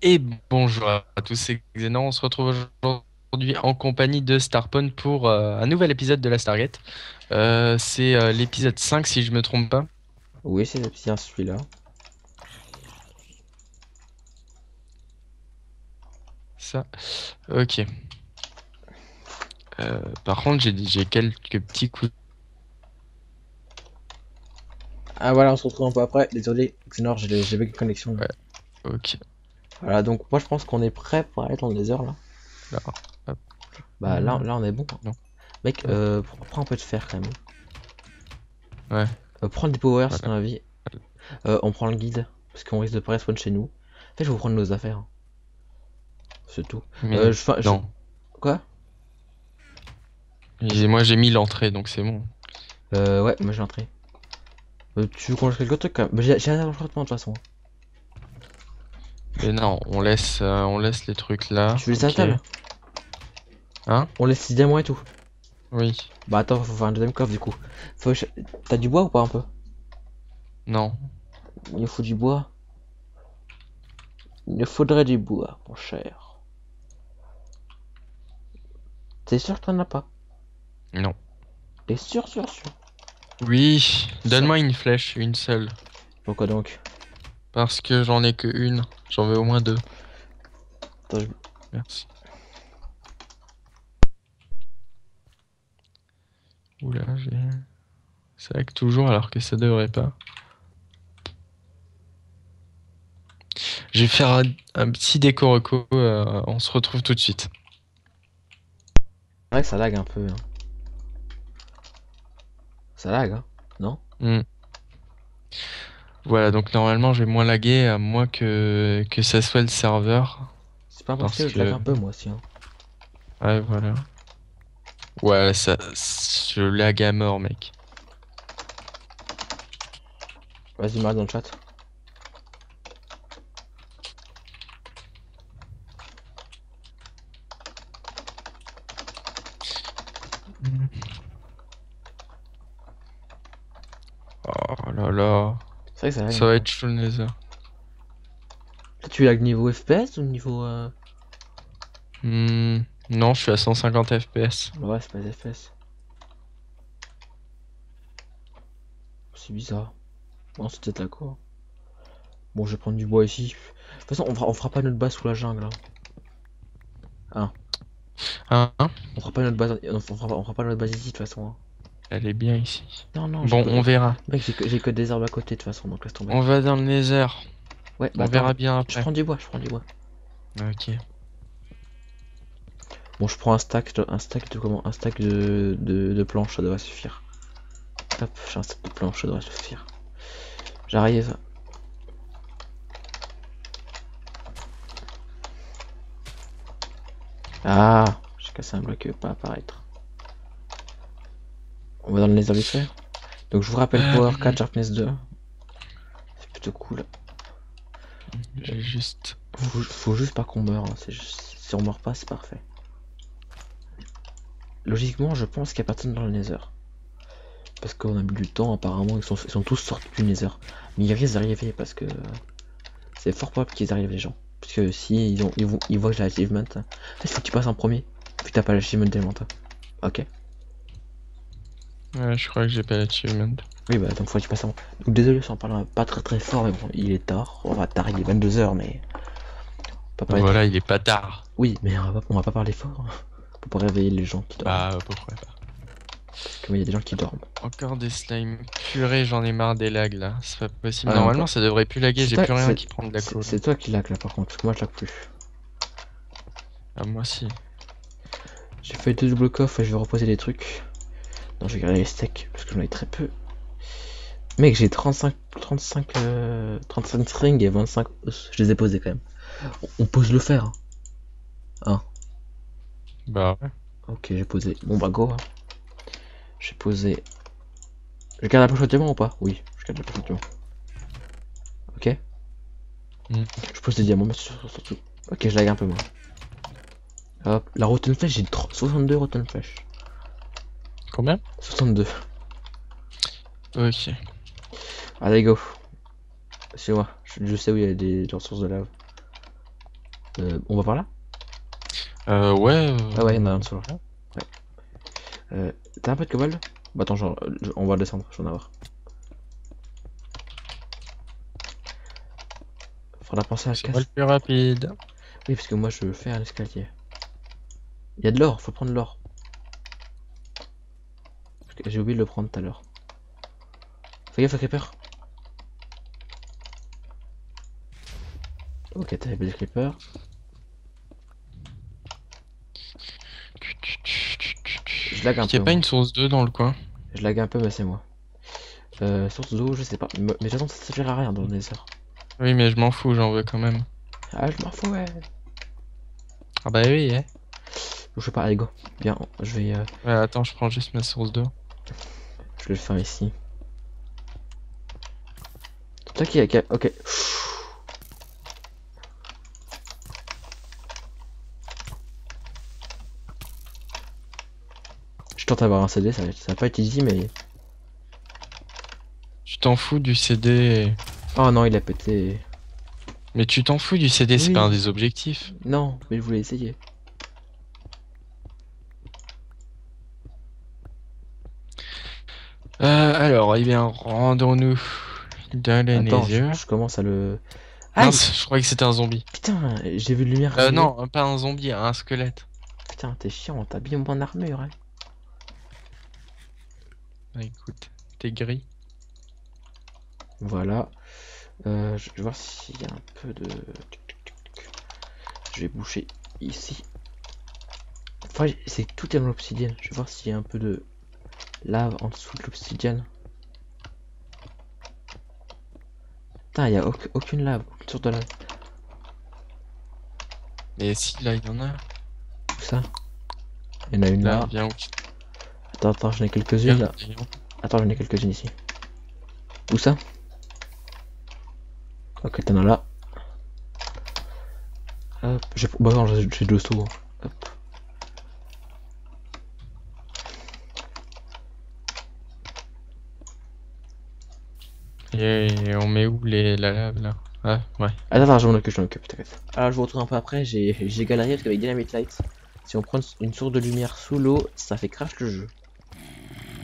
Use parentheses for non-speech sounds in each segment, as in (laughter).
Et bonjour à tous, c'est Xenon. On se retrouve aujourd'hui en compagnie de Starpon pour euh, un nouvel épisode de la Stargate. Euh, c'est euh, l'épisode 5 si je me trompe pas. Oui, c'est bien celui-là. Ça. Ok. Euh, par contre, j'ai quelques petits coups. Ah voilà, on se retrouve un peu après. Désolé, Xenor, j'ai j'ai quelques connexion. Ouais. Ok. Voilà, donc moi je pense qu'on est prêt pour aller dans le désert là. Hop. Bah là, là on est bon. Non. Mec, euh, pr- prends un peu de fer quand même. Ouais. Euh, prends des powers Voilà. dans la vie. Euh, on prend le guide, parce qu'on risque de pas respawn chez nous. En fait, je vais vous prendre nos affaires. C'est tout. Mais Euh, je, non. Quoi? Moi j'ai mis l'entrée donc c'est bon. Euh, ouais, moi j'ai entré. Euh, tu veux qu'on lâche quelques trucs quand même? Bah, J'ai un traitement de toute façon. Mais non, on laisse, euh, on laisse les trucs là. Tu veux les Ok. attales Hein On laisse les diamants et tout. Oui. Bah attends, faut faire un deuxième coffre du coup. Faut... T'as du bois ou pas un peu? Non. Il nous faut du bois. Il nous faudrait du bois, mon cher. T'es sûr que t'en as pas? Non. T'es sûr, sûr, sûr? Oui. Donne-moi une flèche, une seule. Pourquoi donc? Parce que j'en ai que une. J'en veux au moins deux. Attends, je- Merci. Oula, j'ai. Vrai que toujours alors que ça devrait pas. Je vais faire un, un petit déco reco. euh, on se retrouve tout de suite. C'est vrai que ça lag un peu. hein. Ça lag, hein Non? Hmm. Voilà, donc normalement je vais moins laguer à moins que, que ça soit le serveur. C'est pas Parce je lag un peu moi aussi. Hein. Ouais, voilà. Ouais, ça. Je lag à mort, mec. Vas-y, Marie dans le chat. Oh là là. C'est vrai que ça va être chaud le nether. Tu lag niveau FPS ou niveau. Euh... Hmm, non, je suis à 150 FPS. Ouais, c'est pas des FPS. C'est bizarre. Bon, c'est peut-être la quoi. Bon, je vais prendre du bois ici. De toute façon, on fera, on fera pas notre base sous la jungle. Hein. Hein, hein On fera pas notre base, on fera, pas- on fera pas notre base ici de toute façon. hein. Elle est bien ici. Non, non, Bon, on verra. Mec, j'ai que, j'ai que des arbres à côté de toute façon, donc laisse tomber. On va dans le nether. Ouais, On bah attends, verra bien je après. prends du bois, je prends du bois. Ok. Bon, je prends un stack, de- un stack de comment Un stack de, de, de planches, ça devrait suffire. Hop, j'ai un stack de planches, ça devrait suffire. J'arrive. Ah, j'ai cassé un bloc qui veut pas apparaître. On va dans le nether vite fait. Donc je vous rappelle Power 4, Sharpness 2. C'est plutôt cool. J'ai juste. Faut, faut juste pas qu'on meure. hein, juste- Si on meurt pas, c'est parfait. Logiquement, je pense qu'il y a personne dans le Nether. Parce qu'on a mis du temps, apparemment, ils sont, ils sont tous sortis du Nether. Mais ils risquent d'arriver parce que c'est fort probable qu'ils arrivent, les gens. Parce que si ils, ont, ils, vont, ils voient que j'ai l'achievement, hein. faut que tu passes en premier. Vu que t'as pas l'achievement d'élément. Ok. Ouais, je crois que j'ai pas l'achievement. Oui, bah donc faut que tu passes en. Donc désolé si on parle pas très très fort, mais bon, il est tard. On va tard, il est 22h, mais. Pas parler Voilà, il est pas tard. Oui, mais on va, on va pas parler fort. hein, Pour pas réveiller les gens qui dorment. Bah, près pas. Parce qu'il y a des gens qui dorment. Encore des slimes. Purée, j'en ai marre des lags là. C'est pas possible. Ah, Normalement, ça devrait plus laguer. J'ai plus rien qui prend de la C'est toi qui lag là par contre, parce que moi je lag plus. Ah, moi si. J'ai fait deux double coffres et je vais reposer les trucs. Non, je vais garder les steaks parce que j'en ai très peu. Mec, j'ai 35, 35, euh, 35 strings et 25 os. Je les ai posés quand même. On, pose le fer. hein. Bah ouais. Ok, j'ai posé. Bon bah go. hein. J'ai posé. Je garde la poche de diamant ou pas? Oui, je garde la poche de diamant. Ok. Mm. Je pose des diamants mais sur- sur- surtout. Ok, je lag un peu moi. Hop, la rotten flèche, j'ai 30 62 rotten flèche. Combien? 62. Ok. Allez, go. C'est moi. Je, je sais où il y a des, des ressources de lave. Euh, on va par là? Euh, ouais. euh, Ah ouais, il y en a un dessous. là. Ouais. Euh, T'as un peu de cobalt? Bah attends, genre, on va descendre, je vais en avoir. Faudra penser à casser. le plus rapide. Oui, parce que moi je veux faire un escalier. Il y a de l'or, faut prendre l'or. J'ai oublié de le prendre tout à l'heure. Fais gaffe Creeper. Ok, t'avais pas de Creeper. Je lag un Il y a peu, pas moi. une source 2 dans le coin. Je lag un peu, mais c'est moi. Euh, source d'eau, je sais pas. Mais j'attends, ça servira à rien dans le Nether. Oui, mais je m'en fous, j'en veux quand même. Ah, je m'en fous, ouais. Ah bah oui, hein. Je sais pas, allez, go. Bien, je vais. euh, Ouais, attends, je prends juste ma source 2. Je vais le faire ici. Toi qui a... Ok. Je tente d'avoir un CD, ça va, ça va pas être easy, mais... Tu t'en fous du CD. Oh non, il a pété. Mais tu t'en fous du CD, c'est pas un des objectifs. Non, mais je voulais essayer. Euh, alors, eh bien, rendons-nous dans les Attends, je, je commence à le... Mince, je croyais que c'était un zombie. Putain, j'ai vu de lumière. Euh, non, pas un zombie, un squelette. Putain, t'es chiant, t'as bien mon armure, hein. Ah, écoute, t'es gris. Voilà. Euh, je vais voir s'il y a un peu de... Je vais boucher ici. Enfin, c'est tout est dans l'obsidienne. Je vais voir s'il y a un peu de lave en dessous de l'obsidienne. Putain, il n'y a auc- aucune lave, aucune sorte de lave. Mais si, là, il y en a. Où ça? Il y en a une Là, là. viens où Attends, attends, j'en ai quelques-unes là. Viens. Attends, j'en ai quelques-unes ici. Où ça? Ok, t'en as là. Hop, j'ai bah non, j'ai j'ai de l'hosto. hein. Et on met où les, la lave là? Ah, ouais. Attends, attends, je m'en occupe, je m'en occupe, t'inquiète. Alors, je vous retrouve un peu après, j'ai j'ai galéré parce qu'avec Dynamite Light, si on prend une source de lumière sous l'eau, ça fait crash le jeu.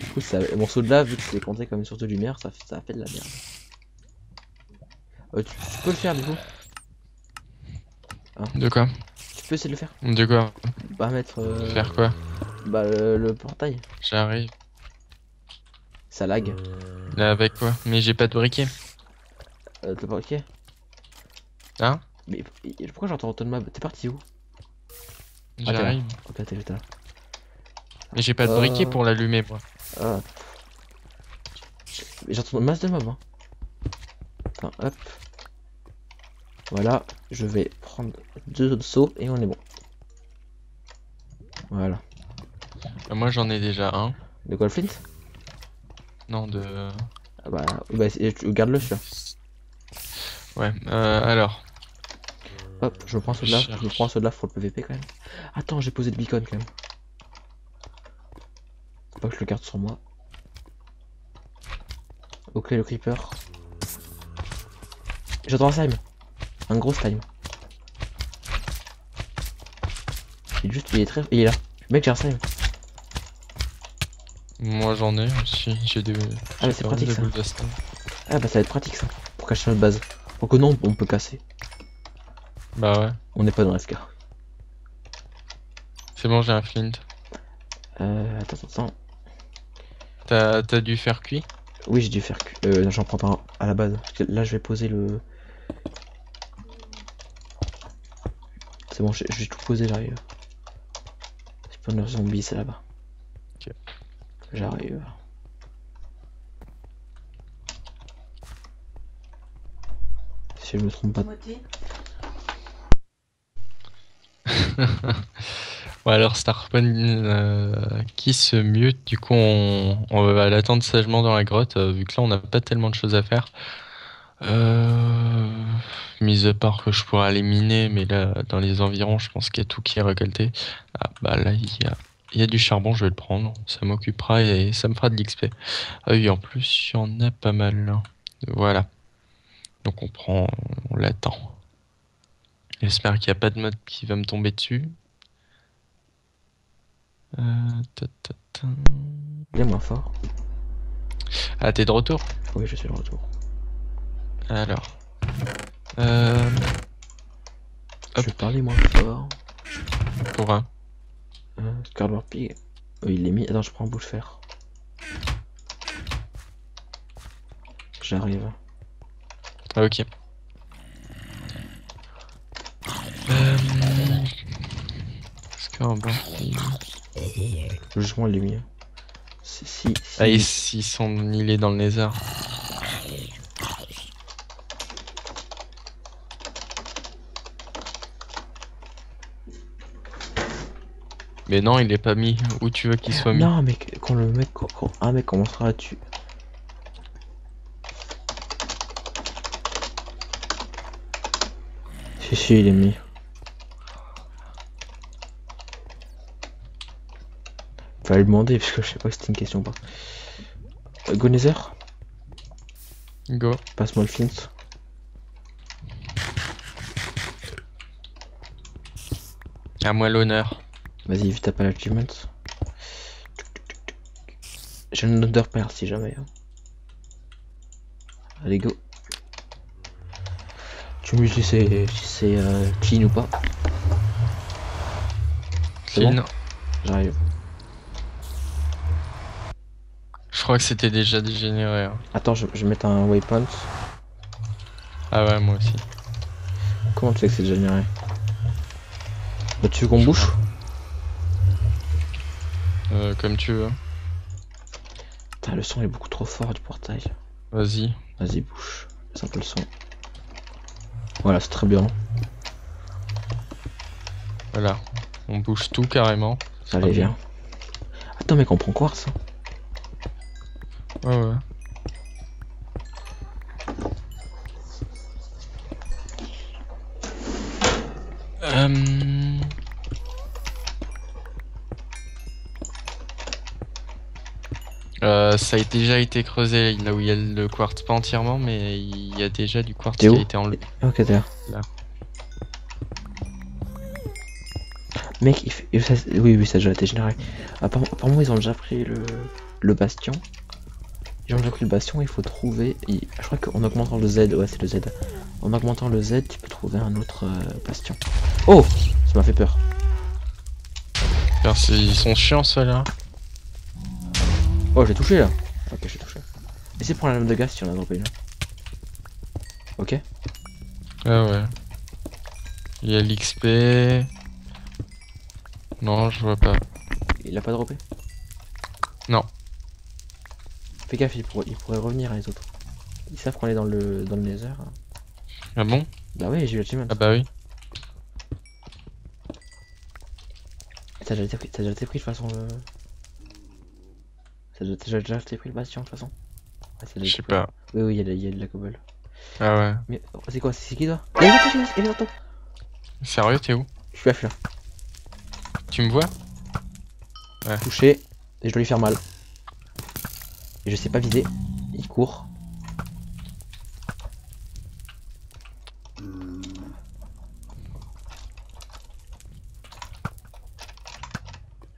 Du coup, ça, mon saut de lave, vu que c'est compté comme une source de lumière, ça, fait- ça fait de la merde. Euh, tu, tu peux le faire du coup? De quoi? Tu peux essayer de le faire? De quoi? Bah, mettre. euh, Faire quoi? Bah, le, le portail. J'arrive. Ça lag. Là, avec quoi? Mais j'ai pas de briquet. Euh, le portail. Hein? Mais pourquoi j'entends ton map T'es parti où? Ah. J'arrive. Ok, t'es là. Mais j'ai pas de Euh. briquet pour l'allumer, moi. Ah. Mais J'entends une masse de mobs. Hein. Attends, hop. Voilà, je vais prendre deux autres sauts et on est bon. Voilà. Euh, Moi, j'en ai déjà un. De quoi le flint? Non, de. ah bah, bah c'est- tu gardes le celui Ouais. Euh, alors. Hop, je me prends ceux de là, je prends ceux de là pour le PVP quand même. Attends, j'ai posé le beacon quand même. Faut pas que je le garde sur moi. Ok, le creeper. J'entends un slime. Un gros slime. Il est juste, il est très, il est là. Mec, j'ai un slime. Moi, j'en ai aussi. J'ai des. Ah, j'ai c'est pratique, ça. Ah bah ça va être pratique ça. Pour cacher notre base. Donc que non, on peut casser. Bah ouais. On n'est pas dans FK. C'est bon, j'ai un flint. Euh, attends, attends, attends. T'as t'as dû faire cuit? Oui, j'ai dû faire cu- Euh, j'en prends pas un à la base. Parce que là, je vais poser le. C'est bon, j'ai j'ai tout posé, j'arrive. Spawner zombie, c'est là-bas. J'arrive. Si je me trompe pas. (laughs) Ouais, alors Starpon euh, qui se mute, du coup on, on va l'attendre sagement dans la grotte, euh, vu que là on n'a pas tellement de choses à faire. Euh, mis à part que je pourrais aller miner, mais là dans les environs je pense qu'il y a tout qui est récolté. Ah bah là il y a, il y a du charbon, je vais le prendre, ça m'occupera et ça me fera de l'XP. Ah oui, en plus il y en a pas mal là. Voilà. Donc on prend, on l'attend. J'espère qu'il n'y a pas de mode qui va me tomber dessus. Euh, ta, ta, ta. Il est moins fort. Ah, t'es de retour? Oui, je suis de retour. Alors. Euh, Je vais parler moins fort. pour un. Pig. Euh, il est mis. Attends, je prends un bout de fer. J'arrive. Ah, ok. Euh... Jugement, il est mis. Si, si, si. Ah, ils, ils sont il est dans le lézard. Mais non, il est pas mis. Où tu veux qu'il soit mis Non, mais quand le mec, quand, quand un mec commencera à tuer. Si, si, il est mis. Fallait le demander parce que je sais pas si c'était une question ou pas. Euh, Gonezer, Go. passe-moi le fint. À moi l'honneur. Vas-y, vite, t'as pas l'achievement. J'ai une pair si jamais. hein. Allez, go. Tu me dis si c'est si euh, clean ou pas. C'est bon? Clean. J'arrive. Je crois que c'était déjà dégénéré. hein. Attends, je, je vais mettre un waypoint. Ah ouais, moi aussi. Comment tu sais que c'est déjà généré Bah, tu veux qu'on bouge? Euh, comme tu veux. Putain, le son est beaucoup trop fort du portail. Vas-y. Vas-y, bouge. C'est un peu le son. Voilà, c'est très bien. Voilà. On bouge tout carrément. Allez, viens. Attends, mec, on prend quoi ça? Ouais, ouais. Euh... Euh, ça a déjà été creusé là où il y a le quartz, pas entièrement, mais il y a déjà du quartz qui a été enlevé. Ok, t'es là. Là. Mec, il fait... il- oui, oui, ça a déjà été généré. Apparemment, ils ont déjà pris le, le bastion. Ils ont déjà pris le bastion, il faut trouver. il- Je crois qu'en augmentant le Z, ouais, c'est le Z. En augmentant le Z, tu peux trouver un autre euh, bastion. Oh Ça m'a fait peur. Ils sont chiants ceux-là. Oh, j'ai touché là. Ok, j'ai touché. Essaye de prendre la lame de gaz si on a droppé une. Ok. Ah ouais. Il y a l'XP. Non, je vois pas. Il a pas droppé? Non. Fais gaffe, il pourrait, il pourrait revenir les autres. Ils savent qu'on est dans le dans le nether. Ah bon? Bah oui, j'ai eu l'achievement. Ah bah oui. T'as déjà été déjà été pris de toute façon T'as déjà, déjà pris le bastion de toute façon Ouais, ça Je sais pris. pas. Oui, oui, il y, a de- il y a de la cobble. Ah ouais. Mais oh, c'est quoi C'est qui toi Il est dans toi Sérieux, t'es où Je suis là, je suis là. Tu me vois Touché. Et je dois lui faire mal. Et je sais pas viser. Il court.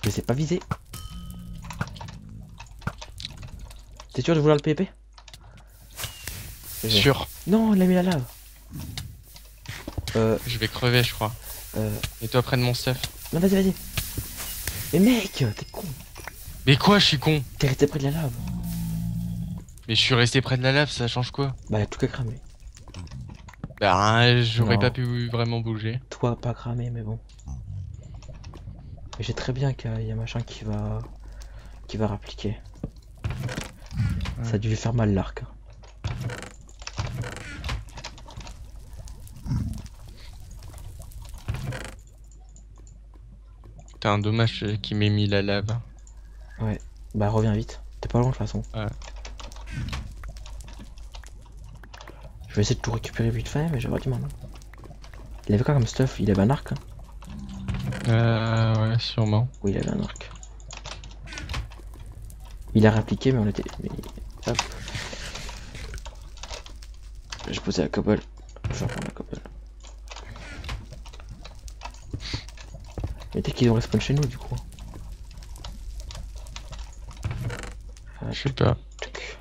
Je sais pas viser. T'es sûr de vouloir le PP J'ai- Sûr. Non, il a mis la lave. Euh, Je vais crever, je crois. euh, Et toi, près de mon stuff. non, vas-y, vas-y. Mais mec, t'es con. Mais quoi, je suis con? T'es resté près de la lave. Mais je suis resté près de la lave, ça change quoi? Bah, y'a tout qu'à cramer. Bah, hein, j'aurais pas pu vraiment bouger. Toi, pas cramé, mais bon. J'ai très bien qu'il y a machin qui va. qui va Ça a dû lui faire mal l'arc. T'as un dommage qui m'ait mis la lave. Bah, reviens vite. T'es pas loin de toute façon. Ouais. Je vais essayer de tout récupérer vite fait, mais j'ai pas du mal. Il avait quoi comme stuff? Il avait un arc? Hein Euh, ouais, sûrement. Oui, il avait un arc. Il a réappliqué, mais on était. Mais... Hop. J'ai posé la cobble. Je vais reprendre la cobble. Mais peut-être qu'ils ont respawn chez nous du coup. Je sais pas. Tuc.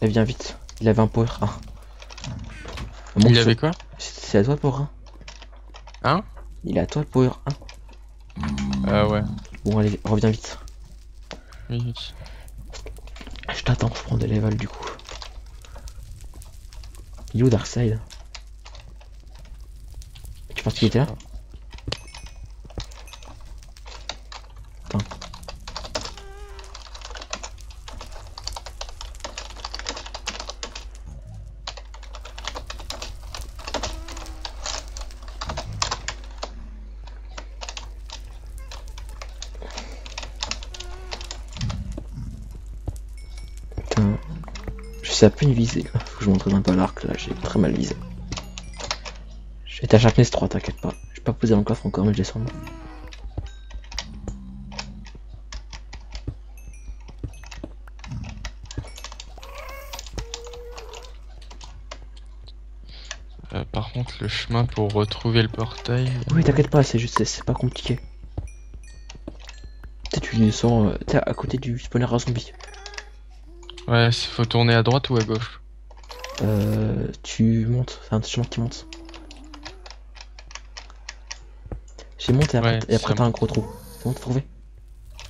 Eh viens vite, il avait un power 1. Monte Il avait quoi? C'est à toi power 1 Hein? Il est à toi le power 1 Ah ouais. Bon allez, reviens vite. Oui. Je t'attends, je prends des levels du coup. Où Darkseid Tu penses qu'il était là? Je à peine viser. là. Faut que je un peu à l'arc là, j'ai très mal visé. J'étais à Sharpness 3, t'inquiète pas. Je vais pas poser dans le coffre encore, mais je descends. Euh, par contre, le chemin pour retrouver le portail. Oui, t'inquiète pas, c'est juste, c'est- pas compliqué. Sais, tu descends euh, t'es à côté du spawner à zombie. Ouais, il faut tourner à droite ou à gauche? Euh, tu montes, c'est un chemin qui monte. J'ai monté après, Ouais, et après t'as un gros trou. C'est bon, t'as trouvé?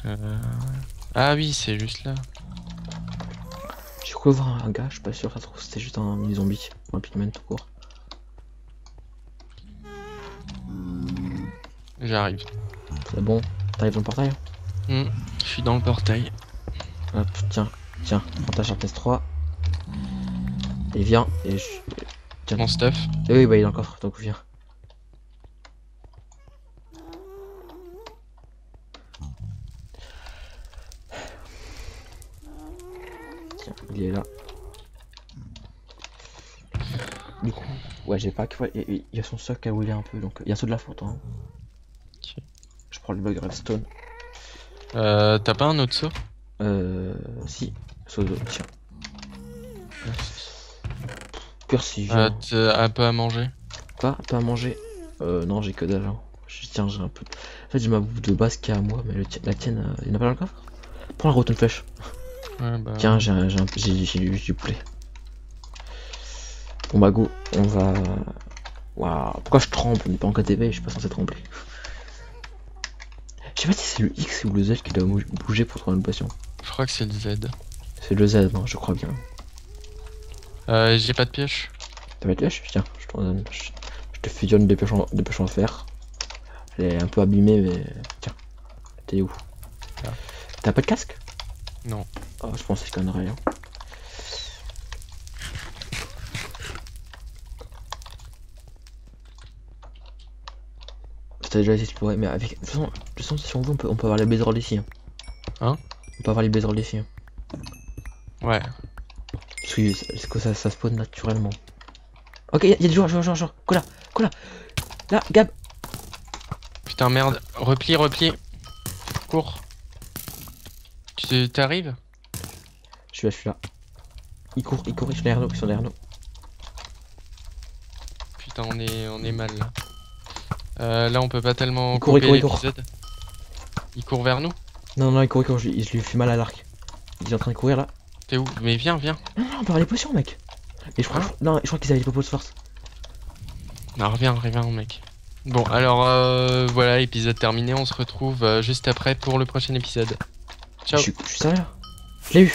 Euh, Ah oui, c'est juste là. J'ai voir un gars, je suis pas sûr, ça trouve c'était juste un mini zombie, un pigman tout court. J'arrive. C'est bon, t'arrives dans le portail? Hmm, Je suis dans le portail. Hop, tiens, tiens, prends ta Sharpness 3. Et viens, et je... Tiens. Mon stuff. Eh oui, bah il est coffre, donc viens. Tiens, il est là. Du coup, ouais, j'ai pas Il y a son soc à wheeler un peu, donc il y a ceux de la faute. Hein. Je prends le bug redstone. Euh, T'as pas un autre saut? Euh. Si, de. Tiens. Merci, euh, un peu à manger? Quoi? Un peu à manger? Euh, non, j'ai que dalle. hein. Tiens, j'ai un peu. En fait, j'ai ma bouffe de base qui est à moi, mais le la tienne, euh, il n'y en a pas dans le coffre? Prends la rotten flèche. Ouais, bah. Tiens, j'ai du, poulet. Bon, bah, go, on va. Waouh, pourquoi je tremble? On n'est pas en KTV, je suis pas censé trembler. Je sais pas si c'est le X ou le Z qui doit bouger pour trouver une potion. Je crois que c'est le Z. C'est le Z, non, je crois bien. Euh, j'ai pas de pioche. T'as pas de flèche Tiens, je t'en donne. Je, te fusionne des pioches, en, des pioches en fer. Elle est un peu abîmée, mais. Tiens. T'es où? T'as pas de casque? Non. Oh, je pensais que j'en aurais un. T'as déjà d'explorer, mais avec. De toute façon, de toute façon, si on veut, on peut, on peut avoir les blazers d'ici. Hein. Hein? On peut avoir les blazers d'ici. Hein. Ouais. Parce que, que ça, ça spawn naturellement. Ok, y'a y a des joueurs, joueurs, joueurs, joueurs. Quoi là Quoi là Là, Gab Putain, merde. Repli, repli. Cours. Tu t'arrives Je suis là, je suis là. Il court, il court, ils sont derrière nous, ils sont derrière nous. Putain, on est, on est mal là. Euh, là, on peut pas tellement Il court, il court, il court. Il court vers nous Non, non, il court, il court, je, lui- je lui fais mal à l'arc. Il est en train de courir là. T'es où Mais viens, viens. Non, non, on peut avoir les potions, mec. Et je crois, je- non, je crois qu'ils avaient les popos de force. Non, reviens, reviens, mec. Bon, alors euh, voilà, épisode terminé. On se retrouve euh, juste après pour le prochain épisode. Ciao. Je suis je suis sérieux? Là. Je l'ai eu.